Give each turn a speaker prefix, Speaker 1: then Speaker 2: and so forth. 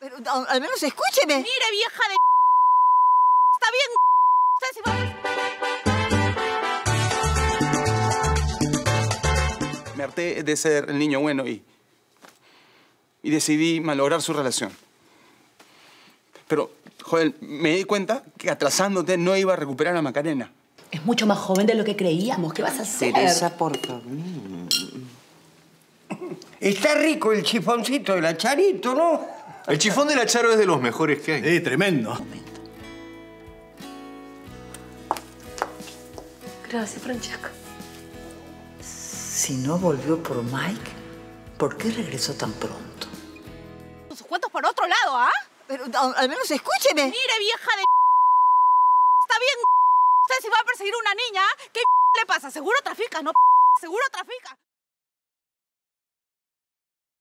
Speaker 1: Pero al menos escúcheme.
Speaker 2: Mire, vieja de... Está bien. Usted va-
Speaker 3: Me harté de ser el niño bueno y. y decidí malograr su relación. Pero, joder, me di cuenta que atrasándote no iba a recuperar a Macarena.
Speaker 4: Es mucho más joven de lo que creíamos. ¿Qué vas a hacer?
Speaker 5: Teresa, por favor.
Speaker 6: Está rico el chifoncito de la Charito, ¿no?
Speaker 7: El chifón de la Charo es de los mejores que hay.
Speaker 8: Eh, tremendo.
Speaker 4: Gracias, Francesca.
Speaker 1: Si no volvió por Mike, ¿por qué regresó tan pronto?
Speaker 2: Sus cuentos por otro lado, ¿ah?
Speaker 1: Pero al menos escúcheme.
Speaker 2: Mire, vieja de... Está bien. Usted si va a perseguir a una niña, ¿qué le pasa? Seguro trafica, ¿no? Seguro trafica.